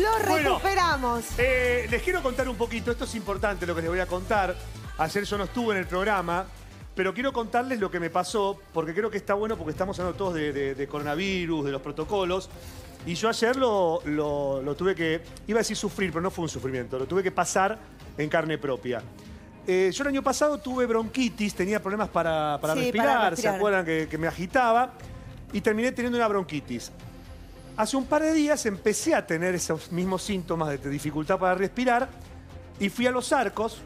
Lo Bueno, recuperamos. Eh, les quiero contar un poquito, esto es importante lo que les voy a contar. Ayer yo no estuve en el programa, pero quiero contarles lo que me pasó, porque creo que está bueno porque estamos hablando todos de, de- de coronavirus, de los protocolos. Y yo ayer lo, lo- lo tuve que, iba a decir sufrir, pero no fue un sufrimiento, lo tuve que pasar en carne propia. Eh, yo el año pasado tuve bronquitis, tenía problemas para, para Sí, respirar, para ¿se acuerdan que, que me agitaba? Y terminé teniendo una bronquitis. Hace un par de días empecé a tener esos mismos síntomas de dificultad para respirar y fui a los arcos,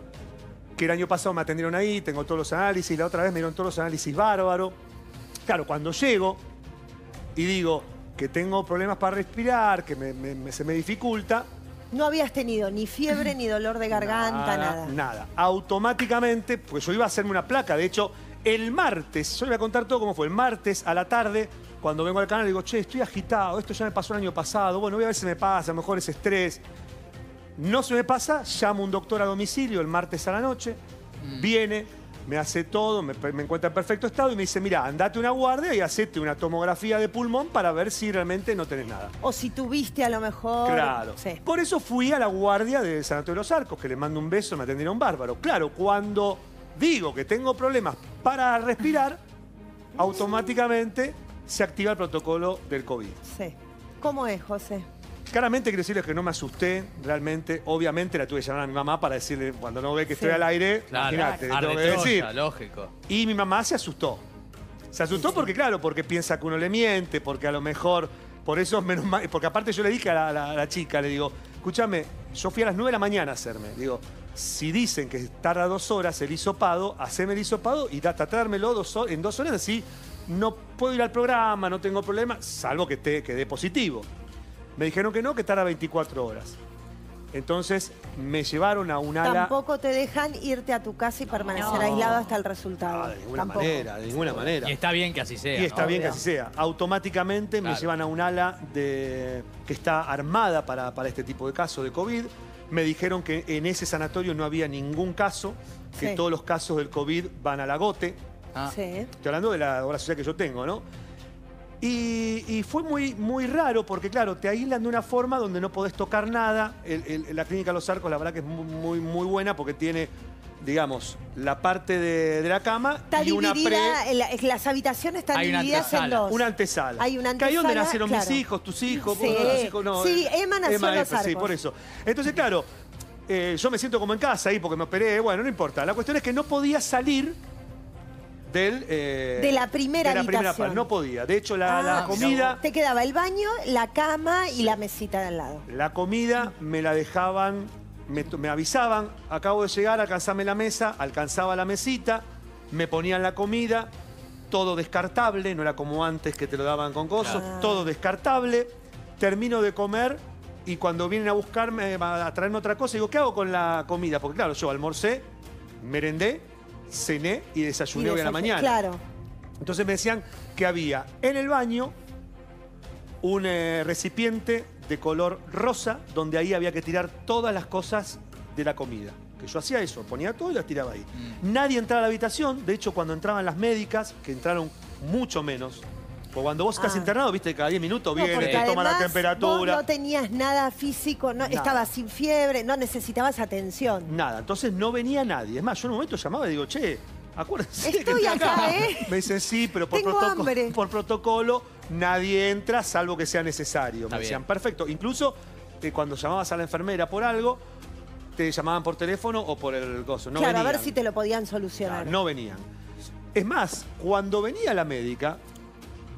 que el año pasado me atendieron ahí, tengo todos los análisis, la otra vez me dieron todos los análisis bárbaro. Claro, cuando llego y digo que tengo problemas para respirar, que me- me- me- se me dificulta, No habías tenido ni fiebre, ni dolor de garganta, nada. Nada. Automáticamente, pues yo iba a hacerme una placa. De hecho, el martes, yo le voy a contar todo cómo fue. El martes a la tarde, cuando vengo al canal, digo, che, estoy agitado, esto ya me pasó el año pasado. Bueno, voy a ver si me pasa, a lo mejor es estrés. No se me pasa, llamo a un doctor a domicilio el martes a la noche, viene, me hace todo, me, me encuentra en perfecto estado y me dice, mira, andate una guardia y hacete una tomografía de pulmón para ver si realmente no tenés nada. O si tuviste a lo mejor. Claro. Sí. Por eso fui a la guardia de Sanatorio de los Arcos, que le mando un beso, me atendieron bárbaro. Claro, cuando digo que tengo problemas para respirar, automáticamente se activa el protocolo del COVID. Sí. ¿Cómo es, José? Claramente quiero decirles que no me asusté, realmente. Obviamente la tuve que llamar a mi mamá para decirle, cuando no ve que Sí. estoy al aire, Claro, imagínate, le tengo que decir. lógico. Y mi mamá se asustó. Se asustó porque, claro, porque piensa que uno le miente, porque a lo mejor, por eso menos mal, porque aparte yo le dije a la, la chica, le digo, escúchame, yo fui a las 9 de la mañana a hacerme. Digo, si dicen que tarda dos horas el hisopado, haceme el hisopado y da- tratármelo dos en dos horas, así no puedo ir al programa, no tengo problema, salvo que, te, que dé positivo. Me dijeron que no, que tarda 24 horas. Entonces me llevaron a un ala... Tampoco te dejan irte a tu casa y permanecer No. aislado hasta el resultado. Ah, de ninguna Tampoco. manera, de ninguna manera. Y está bien que así sea. Y está ¿no? bien que así sea. Automáticamente me llevan a un ala de, que está armada para, para este tipo de casos de COVID. Me dijeron que en ese sanatorio no había ningún caso, que Sí. todos los casos del COVID van a la gote. Ah, Sí. Estoy hablando de la obra social que yo tengo, ¿no? Y, y fue muy, muy raro porque, claro, te aíslan de una forma donde no podés tocar nada. El- el- la clínica Los Arcos, la verdad que es muy, muy, muy buena porque tiene, digamos, la parte de, de la cama Está y una pre... dividida, la- las habitaciones están Hay una divididas en antesala. dos. Una antesala. Hay una Que ahí donde nacieron mis claro. hijos, tus hijos, Sí. vos, los hijos, no. Sí, eh, Emma nació en Los F, Sí, Arcos. por eso. Entonces, claro, eh, yo me siento como en casa ahí porque me operé, bueno, no importa. La cuestión es que no podía salir del... eh, De la primera de la primera habitación. parte. No podía. De hecho, la, Ah, la comida... Te quedaba el baño, la cama y la mesita de al lado. La comida me la dejaban, me, me avisaban, acabo de llegar, alcanzame la mesa, alcanzaba la mesita, me ponían la comida, todo descartable, no era como antes que te lo daban con Claro. todo descartable, termino de comer y cuando vienen a buscarme, a traerme otra cosa, digo, ¿qué hago con la comida? Porque claro, yo almorcé, merendé, cené y desayuné Y hoy a la mañana. Claro. Entonces me decían que había en el baño un eh, recipiente de color rosa donde ahí había que tirar todas las cosas de la comida. Que yo hacía eso, ponía todo y las tiraba ahí. Mm. Nadie entraba a la habitación, de hecho cuando entraban las médicas, que entraron mucho menos, porque cuando vos estás Ah. internado, viste, cada 10 minutos No, viene, te toma la temperatura. Vos no tenías nada físico, no, Nada. estabas sin fiebre, no necesitabas atención. Nada, entonces no venía nadie. Es más, yo en un momento llamaba y digo, che, acuérdense que Estoy entré acá, ¿eh? Me dicen, sí, pero por, Tengo protoco- hambre. por protocolo nadie entra salvo que sea necesario. Está Me decían, bien. perfecto. Incluso eh, cuando llamabas a la enfermera por algo, te llamaban por teléfono o por el gozo. No claro, a ver si te lo podían solucionar. Claro, no venían. Es más, cuando venía la médica,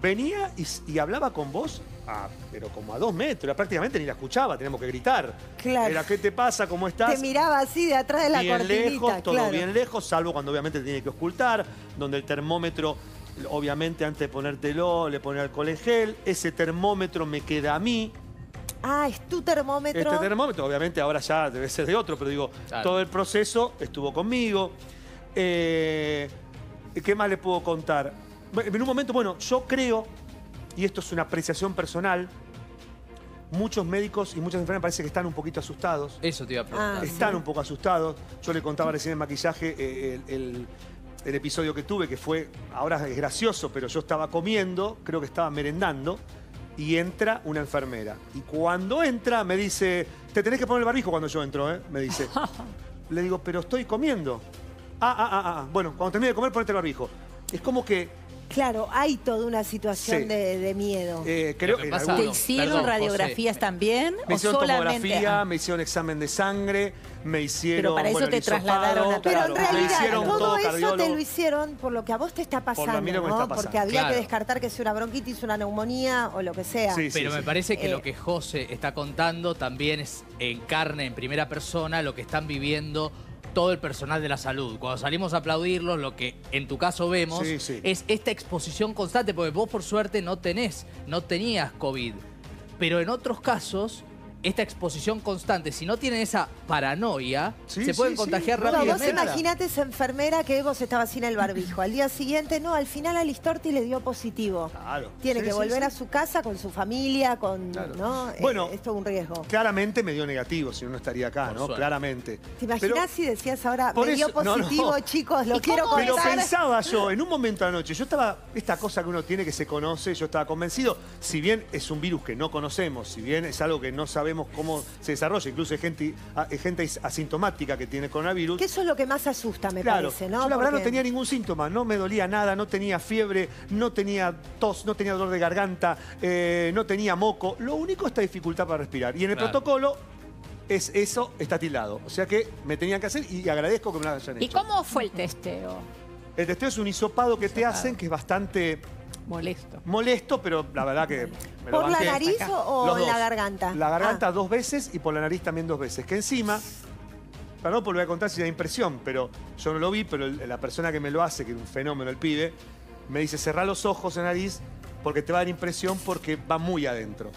venía y, y hablaba con vos, a- pero como a dos metros, prácticamente ni la escuchaba, teníamos que gritar. Claro. Era, ¿qué te pasa? ¿Cómo estás? Te miraba así de atrás de la bien cortinita, lejos, todo claro. bien lejos, salvo cuando obviamente te tiene que ocultar, donde el termómetro, obviamente antes de ponértelo, le pone alcohol en gel, ese termómetro me queda a mí. Ah, es tu termómetro. Este termómetro, obviamente ahora ya debe ser de otro, pero digo, Claro. todo el proceso estuvo conmigo. Eh, ¿Qué más le puedo contar? En un momento, bueno, yo creo, y esto es una apreciación personal, muchos médicos y muchas enfermeras parece que están un poquito asustados. Eso te iba a preguntar. Ah, Están sí. un poco asustados. Yo le contaba recién en maquillaje eh, el, el- el episodio que tuve, que fue, ahora es gracioso, pero yo estaba comiendo, creo que estaba merendando, y entra una enfermera. Y cuando entra me dice, te tenés que poner el barbijo cuando yo entro, ¿eh? Me dice. Le digo, pero estoy comiendo. Ah, ah, ah, ah. Bueno, cuando termine de comer, ponete el barbijo. Es como que Claro, hay toda una situación Sí. de, de miedo. eh, creo que en pasa- ¿Te hicieron Perdón, radiografías José. también? Me ¿O hicieron solamente? tomografía, Ah. me hicieron examen de sangre, me hicieron. para eso bueno, te trasladaron a- Pero claro, en realidad hicieron todo, todo eso te lo hicieron por lo que a vos te está Por lo pasando, a mí lo que me ¿no? está pasando. Porque había Claro. que descartar que sea una bronquitis, una neumonía o lo que sea. Sí, Pero sí, me sí. parece que Eh, lo que José está contando también es en carne, en primera persona, lo que están viviendo todo el personal de la salud. Cuando salimos a aplaudirlos, lo que en tu caso vemos Sí, sí. es esta exposición constante, porque vos por suerte no tenés, no tenías COVID. Pero en otros casos, esta exposición constante, si no tienen esa paranoia, Sí, se pueden sí, sí. contagiar No, No, vos rápidamente. imaginate esa enfermera que vos estaba sin el barbijo. Al día siguiente, no, al final a Listorti le dio positivo. Claro. Tiene Sí, que sí, volver sí. a su casa con su familia, con, Claro. ¿no? Eh, Bueno, esto es un riesgo. Claramente me dio negativo, si no, no estaría acá, Por ¿no? suerte. Claramente. ¿Te imaginas si decías ahora, Por me dio eso- no, no. positivo, chicos, lo ¿Y quiero cómo Pero contar? pensaba yo, en un momento anoche, yo estaba, esta cosa que uno tiene que se conoce, yo estaba convencido, si bien es un virus que no conocemos, si bien es algo que no sabemos cómo se desarrolla, incluso hay gente, hay gente asintomática que tiene coronavirus. Que eso es lo que más asusta, me Claro, parece, ¿no? yo la verdad no tenía ningún síntoma, no me dolía nada, no tenía fiebre, no tenía tos, no tenía dolor de garganta, eh, no tenía moco. Lo único es esta dificultad para respirar. Y en el Claro. protocolo es eso está tildado. O sea que me tenían que hacer y agradezco que me lo hayan ¿Y hecho. cómo fue el testeo? El testeo es un hisopado que te hacen que es bastante Molesto. molesto, pero la verdad que me lo ¿Por la banqué. nariz Acá. o, o Los en la garganta? La garganta Ah. dos veces y por la nariz también dos veces. Que encima, perdón por lo voy a contar si da impresión, pero yo no lo vi, pero el- la persona que me lo hace, que es un fenómeno el pibe, me dice cerrá los ojos en nariz porque te va a dar impresión porque va muy adentro.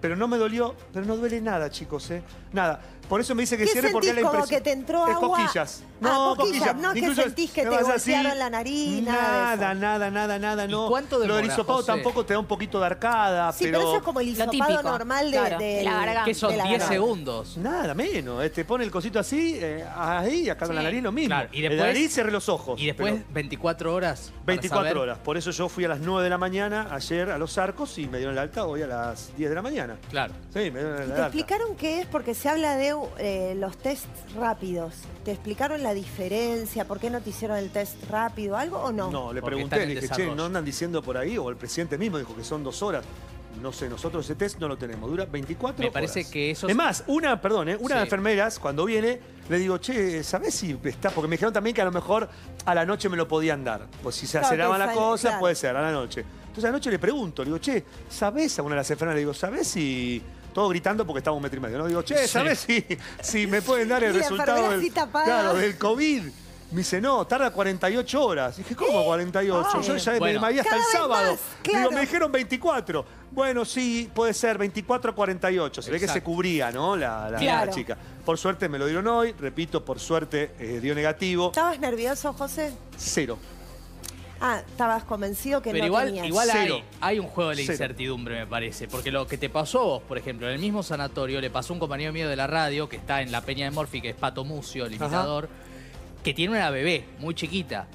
Pero no me dolió, pero no duele nada, chicos, ¿eh? Nada. Por eso me dice que ¿Qué cierre porque es la sentís, como impresión. que te entró es agua? coquillas. Ah, No, coquillas, coquillas. no que Incluso sentís que te golpearon la nariz, nada Nada, nada, nada, nada, ¿Y no. cuánto Lo del demora, hisopado José? tampoco te da un poquito de arcada, Sí, pero... pero eso es como el hisopado típico, normal de, claro, de de la garganta. Que son de la 10 garganta. segundos. Nada menos, eh, te pone el cosito así, eh, ahí, acá con la nariz lo mismo. Claro, y El de después- nariz cerré los ojos. Y después pero 24 horas. para 24 saber- horas. Por eso yo fui a las 9 de la mañana ayer a los arcos y me dieron el alta hoy a las 10 de la mañana. Claro. Sí, me dieron el ¿Y te alta. explicaron qué es? Porque se habla de eh, los tests rápidos. ¿Te explicaron la diferencia? ¿Por qué no te hicieron el test rápido? ¿Algo o no? No, le Porque pregunté, le dije, che. ¿no andan diciendo por ahí? O el presidente mismo dijo que son dos horas. No sé, nosotros ese test no lo tenemos, dura 24 Me parece horas. que eso Es más, una, perdón, ¿eh? una de Sí. las enfermeras, cuando viene, le digo, che, ¿sabés si está? Porque me dijeron también que a lo mejor a la noche me lo podían dar. Pues si se Claro, aceleraban las cosas, claro. puede ser, a la noche. Entonces a la noche le pregunto, le digo, che, ¿sabés? A una de las enfermeras le digo, ¿sabés si...? Todo gritando porque estamos un metro y medio, ¿no? Digo, che, Sí. ¿sabés si, si me pueden dar el Y la resultado del, tapada. claro, del COVID? Me dice, no, tarda 48 horas. Dije, ¿cómo 48? Ah. Yo ya me Bueno. me había hasta el Cada vez sábado. más, claro. Digo, me dijeron 24. Bueno, sí, puede ser 24 a 48. Se ve que se Exacto. cubría, ¿no? La, la- Claro. la chica. Por suerte me lo dieron hoy. Repito, por suerte eh, dio negativo. ¿Estabas nervioso, José? Cero. Ah, estabas convencido que Pero no igual, tenías. igual hay, Cero. hay un juego de la Cero. incertidumbre, me parece. Porque lo que te pasó a vos, por ejemplo, en el mismo sanatorio, le pasó a un compañero mío de la radio que está en la Peña de Morfi, que es Pato Mucio, el Ajá. imitador, que tiene una bebé muy chiquita.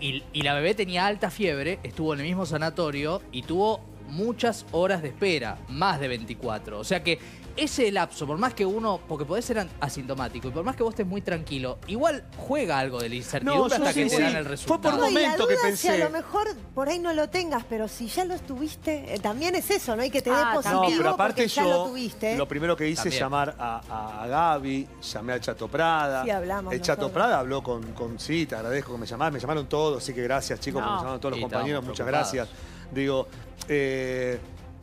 Y, y la bebé tenía alta fiebre, estuvo en el mismo sanatorio y tuvo muchas horas de espera, más de 24. O sea que ese lapso, por más que uno, porque podés ser asintomático y por más que vos estés muy tranquilo, igual juega algo de la incertidumbre hasta sí, que te dan el Fue resultado. por No, y la momento que Si pensé- a lo mejor por ahí no lo tengas, pero si ya lo tuviste, eh, también es eso, ¿no? hay que te dé Ah, positivo No, pero aparte porque ya yo, lo tuviste. lo primero que hice es llamar a, Gaby, llamé al Chato Prada. Sí, hablamos El Chato nosotros. Prada habló con, con sí, te agradezco que me llamaron, me llamaron todos, así que gracias chicos, No. me llamaron todos los Sí, compañeros, muchas preocupados. gracias. Digo, eh,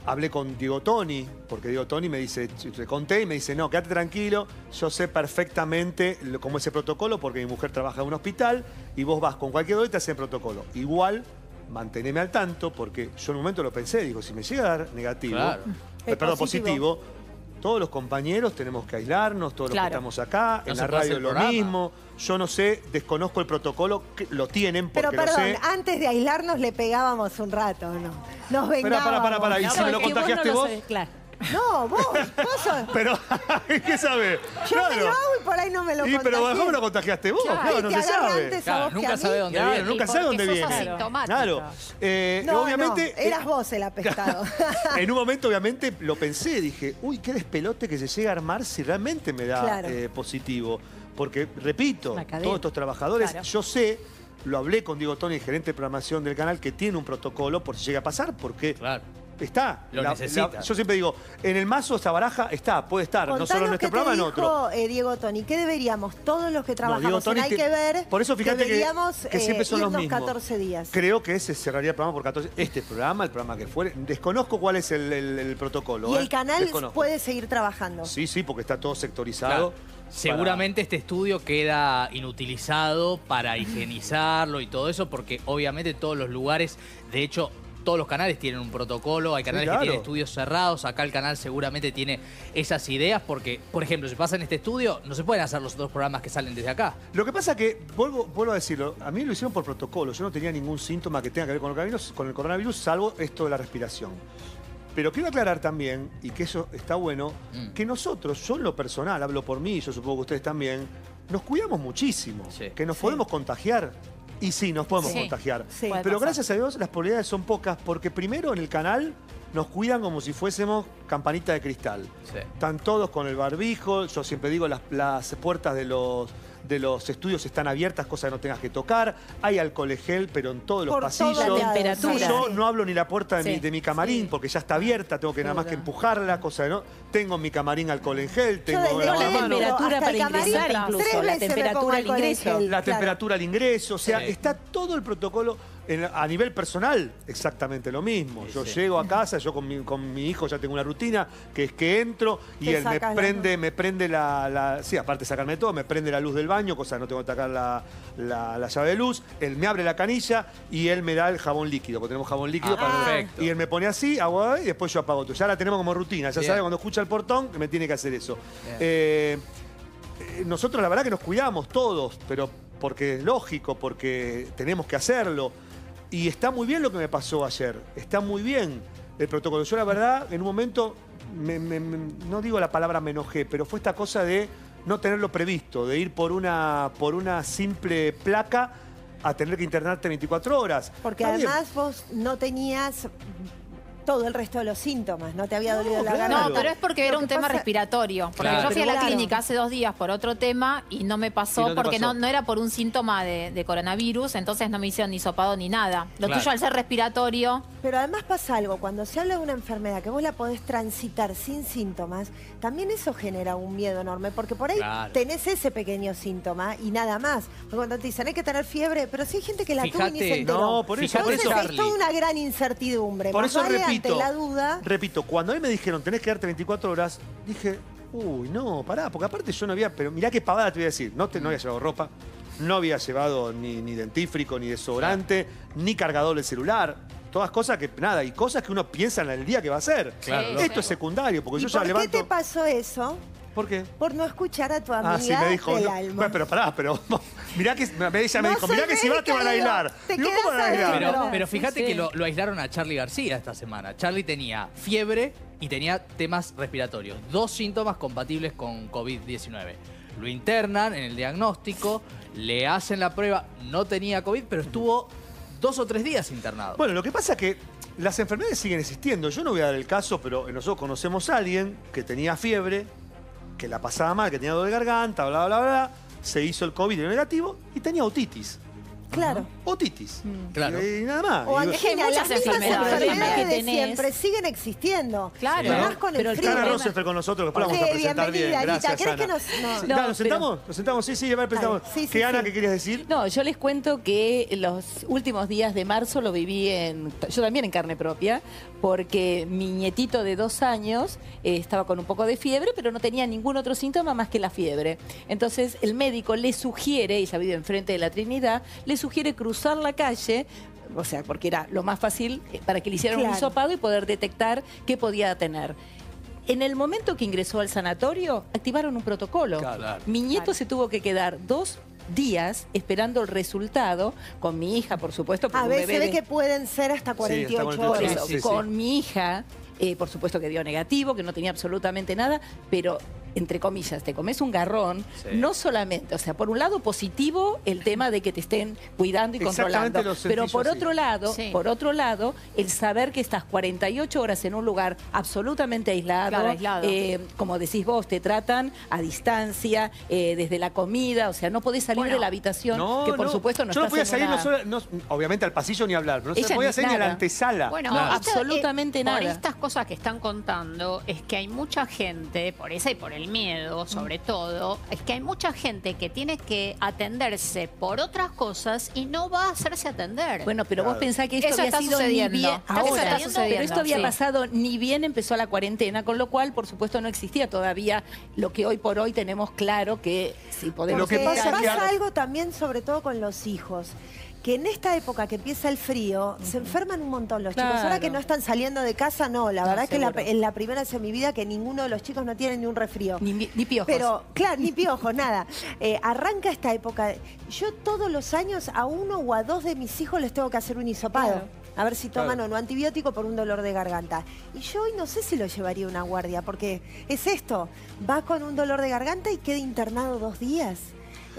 hablé con Diego Toni, porque Diego Toni me dice, le conté y me dice, no, quédate tranquilo, yo sé perfectamente cómo es el protocolo, porque mi mujer trabaja en un hospital y vos vas con cualquier dolor y te hacen protocolo. Igual, manteneme al tanto, porque yo en un momento lo pensé, digo, si me llega a dar negativo, Claro. eh, perdón, positivo. positivo. Todos los compañeros tenemos que aislarnos, todos los Claro. que estamos acá, No en la radio lo programa. mismo. Yo no sé, desconozco el protocolo, que lo tienen porque Pero lo perdón, sé. antes de aislarnos le pegábamos un rato, ¿no? Nos vengábamos. para, para, para. ¿Y No, si me lo porque vos no contagiaste lo vos? claro. No, vos, vos sos... Pero, ¿qué sabe? Yo me lo hago y por ahí no me lo Y pero contagié. ¿cómo lo contagiaste vos? Claro, Claro, no se sabe. a Claro, nunca a sabe dónde Claro, viene. nunca sabe dónde sos viene. Claro. Eh, No, obviamente. no, eras vos el apestado. en un momento, obviamente, lo pensé. Dije, uy, qué despelote que se llega a armar si realmente me da Claro. eh, positivo. Porque, repito, todos estos trabajadores, Claro. yo sé, lo hablé con Diego Toni, gerente de programación del canal, que tiene un protocolo por si llega a pasar, porque Claro. Está. Lo necesita. yo siempre digo, en el mazo esta baraja está, puede estar, no solo en este qué programa, en otro. eh, Diego Toni. ¿Qué deberíamos, todos los que trabajamos en Hay te- que ver, Por eso fíjate que- deberíamos que, siempre eh, son los mismos. 14 días? Creo que ese cerraría el programa por 14. Este programa, el programa que fuere. Desconozco cuál es el, el- el protocolo. y ¿eh? el canal Desconozco. puede seguir trabajando. Sí, sí, porque está todo sectorizado. Claro. Seguramente este estudio queda inutilizado para higienizarlo y todo eso, porque obviamente todos los lugares, de hecho, todos los canales tienen un protocolo, hay canales claro. que tienen estudios cerrados, acá el canal seguramente tiene esas ideas, porque, por ejemplo, si pasa en este estudio, no se pueden hacer los otros programas que salen desde acá. Lo que pasa que, vuelvo, vuelvo a decirlo, a mí lo hicieron por protocolo. Yo no tenía ningún síntoma que tenga que ver con el coronavirus, con el coronavirus salvo esto de la respiración. Pero quiero aclarar también, y que eso está bueno, Mm. que nosotros, yo en lo personal, hablo por mí, yo supongo que ustedes también, nos cuidamos muchísimo. Sí. Que nos Sí. podemos contagiar. Y sí, nos podemos Sí. contagiar. Sí. Puede Pero pasar. gracias a Dios las probabilidades son pocas, porque primero en el canal nos cuidan como si fuésemos campanita de cristal. Sí. Están todos con el barbijo, yo siempre digo, las, las puertas de los, de los estudios están abiertas, cosa que no tengas que tocar. Hay alcohol gel, pero en todos los pasillos. temperatura. Yo no hablo ni la puerta de, mi, Sí. de mi camarín Sí. porque ya está abierta, tengo que nada más que empujarla, cosa de no. Tengo en mi camarín alcohol en gel, Yo tengo desde la que la mano. temperatura hasta para ingresar tres incluso, la temperatura al ingreso. gel, La claro. temperatura al ingreso, o sea, Sí. está todo el protocolo en- a nivel personal exactamente lo mismo. Sí, yo sí. llego a casa, yo con mi, con mi hijo ya tengo una rutina, que es que entro y él me prende, me prende la, la- sí, aparte de sacarme todo, me prende la luz del baño, cosa que no tengo que sacar la, la- la llave de luz, él me abre la canilla y él me da el jabón líquido, porque tenemos jabón líquido Ah, para perfecto. Y él me pone así, hago y después yo apago todo. Ya la tenemos como rutina, ya Bien. sabe cuando escucha el portón que me tiene que hacer eso. Eh, eh, nosotros la verdad que nos cuidamos todos, pero porque es lógico, porque tenemos que hacerlo. Y está muy bien lo que me pasó ayer, está muy bien el protocolo. Yo la verdad, en un momento, me- me- me- no digo la palabra me enojé, pero fue esta cosa de no tenerlo previsto, de ir por una, por una simple placa a tener que internarte 24 horas. Porque Está bien. además vos no tenías todo el resto de los síntomas, no te había dolido la claro. garganta. No, pero es porque era un tema pasa- respiratorio. Porque Claro. yo fui a la Claro. clínica hace dos días por otro tema y no me pasó no porque pasó. No, no era por un síntoma de, de coronavirus, entonces no me hicieron ni sopado ni nada. Lo Claro. tuyo al ser respiratorio, Pero además pasa algo, cuando se habla de una enfermedad que vos la podés transitar sin síntomas, también eso genera un miedo enorme, porque por ahí Claro. tenés ese pequeño síntoma y nada más. Porque cuando te dicen hay que tener fiebre, pero si hay gente que la tuvo y ni se enteró. no, por eso, por Entonces eso, es toda una gran incertidumbre. Por Más eso vale repito, ante la duda. repito, cuando a mí me dijeron tenés que quedarte 24 horas, dije, uy, no, pará, porque aparte yo no había, pero mirá qué pavada te voy a decir, no, te, no había llevado ropa, no había llevado ni, ni dentífrico, ni desodorante, ni cargador del celular. Todas cosas que, nada, y cosas que uno piensa en el día que va a hacer. Claro, Esto es secundario, porque ¿Y yo ya por qué levanto. te pasó eso? ¿Por qué? Por no escuchar a tu amiga Ah, sí, me dijo. del no, alma. bueno, pero pará, pero mirá que ella me No dijo, mirá que si vas te van a aislar. te Digo, ¿cómo quedas van a aislar? Pero, pero fíjate Sí. que lo, lo aislaron a Charlie García esta semana. Charlie tenía fiebre y tenía temas respiratorios. Dos síntomas compatibles con COVID-19. Lo internan en el diagnóstico, le hacen la prueba, no tenía COVID, pero estuvo dos o tres días internado. Bueno, lo que pasa es que las enfermedades siguen existiendo. Yo no voy a dar el caso, pero nosotros conocemos a alguien que tenía fiebre, que la pasaba mal, que tenía dolor de garganta, bla, bla, bla, se hizo el COVID negativo y tenía otitis. Claro. Otitis. Claro. Y nada más. O Es que muchas enfermedades enfermedades que de tenés. siempre siguen existiendo. Claro. Y además con Pero el el frío. Ana Rosenfeld con nosotros, después la vamos a presentar bien. Gracias, ¿Querés que Ana. nos- no. Sí, No, ¿Nos pero- sentamos? ¿Nos sentamos? Sí, sí, a ver, presentamos. Sí, sí, ¿Qué, Ana, sí. qué querías decir? No, yo les cuento que los últimos días de marzo lo viví en, yo también en carne propia, porque mi nietito de dos años eh, estaba con un poco de fiebre, pero no tenía ningún otro síntoma más que la fiebre. Entonces el médico le sugiere, ella vive enfrente de la Trinidad, le sugiere cruzar la calle. O sea, porque era lo más fácil eh, para que le hicieran un hisopado y poder detectar qué podía tener. En el momento que ingresó al sanatorio, activaron un protocolo. Claro. Mi nieto se tuvo que quedar dos días esperando el resultado, con mi hija, por supuesto, A veces bebé ve de- que pueden ser hasta 48 hasta por 48 horas. eso, Sí, sí. con mi hija eh, por supuesto que dio negativo, que no tenía absolutamente nada, pero entre comillas, te comes un garrón, Sí. no solamente, o sea, por un lado positivo el tema de que te estén cuidando y controlando, pero por así. otro lado, Sí. por otro lado, el saber que estás 48 horas en un lugar absolutamente aislado, Claro, aislado. eh, como decís vos, te tratan a distancia, eh, desde la comida, o sea, no podés salir Bueno, de la habitación, que por supuesto no Yo no podía salir, una- no solo- no- obviamente al pasillo ni hablar, pero no se podía salir ni a la nada. antesala. Bueno, No, esto, absolutamente eh, Por nada. estas cosas que están contando, es que hay mucha gente, por esa y por el miedo, sobre todo, es que hay mucha gente que tiene que atenderse por otras cosas y no va a hacerse atender. Bueno, pero vos pensás que esto Eso había está sido ni bien Eso ahora, está pero esto había sí. pasado ni bien empezó la cuarentena, con lo cual, por supuesto, no existía todavía lo que hoy por hoy tenemos claro que si podemos Lo que pasa algo también, sobre todo con los hijos. Que en esta época que empieza el frío, se enferman un montón los chicos. Ahora que no están saliendo de casa, no. La No, verdad que la, en la primera vez en mi vida que ninguno de los chicos no tiene ni un resfrío. ni, ni piojos. Pero, claro, ni piojos, nada. Eh, arranca esta época. Yo todos los años a uno o a dos de mis hijos les tengo que hacer un hisopado. Claro. A ver si toman Claro. o no antibiótico por un dolor de garganta. Y yo hoy no sé si lo llevaría a una guardia, porque es esto. Va con un dolor de garganta y queda internado dos días.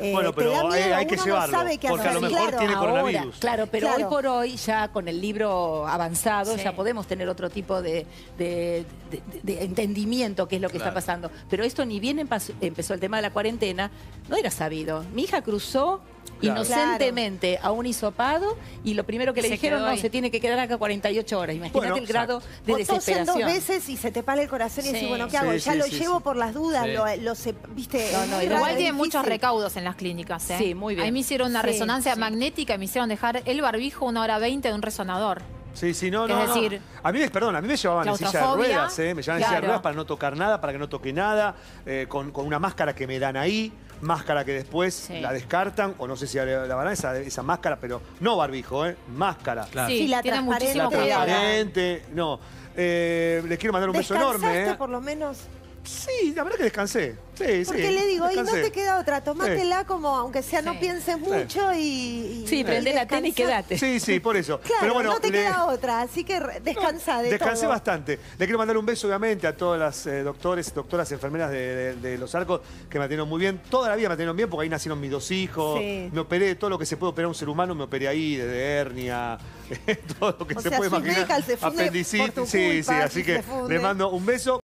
Eh, Bueno, pero hay- que uno llevarlo, No sabe qué porque a lo mejor Claro. tiene Ahora, coronavirus. Claro, pero Claro. hoy por hoy, ya con el libro avanzado, Sí. ya podemos tener otro tipo de, de- de- de entendimiento qué es lo que Claro. está pasando. Pero esto ni bien empezó el tema de la cuarentena, no era sabido. Mi hija cruzó Claro. inocentemente a un hisopado y lo primero que le Se dijeron, no, ahí. se tiene que quedar acá 48 horas. Imagínate Bueno, el grado de O tosen dos desesperación. veces y se te para el corazón y decís, bueno, ¿qué hago? Sí, ya sí, lo sí, llevo sí. por las dudas, Sí. lo, lo sé, viste. No, es no, igual tiene es muchos recaudos en las clínicas, ¿eh? Sí, muy bien. Ahí me hicieron una Sí, resonancia sí. magnética y me hicieron dejar el barbijo una hora veinte de un resonador. Sí, sí, no, Es no. no. decir, a mí, me- perdón, a mí me llevaban en silla de ruedas, ¿eh? Me llevaban en silla de claro. ruedas para no tocar nada, para que no toque nada, eh, con, con una máscara que me dan ahí, máscara que después Sí. la descartan, o no sé si la, la van a esa, esa máscara, pero no barbijo, ¿eh? Máscara. Claro. Sí, Sí, la tiene transparente. La. Transparente, no. Eh, les quiero mandar un beso enorme, ¿Descansaste ¿eh? por lo menos? Sí, la verdad que descansé. Sí, Porque sí. le digo, y no te queda otra, tomátela como, aunque sea, no Sí. pienses mucho y, y- Sí, y prende la tele y quedate. Sí, sí, por eso. Claro, Pero bueno, no te le- queda otra, así que descansa de Descansé todo. bastante. Le quiero mandar un beso, obviamente, a todas las eh, doctores, doctoras, enfermeras de, de- de los arcos que me atendieron muy bien. Toda la vida me atendieron bien porque ahí nacieron mis dos hijos. Sí. Me operé de todo lo que se puede operar un ser humano, me operé ahí, desde hernia, todo lo que O se sea, puede imaginar. Medical se funde por tu Apendicitis. Sí, sí, así que le mando un beso.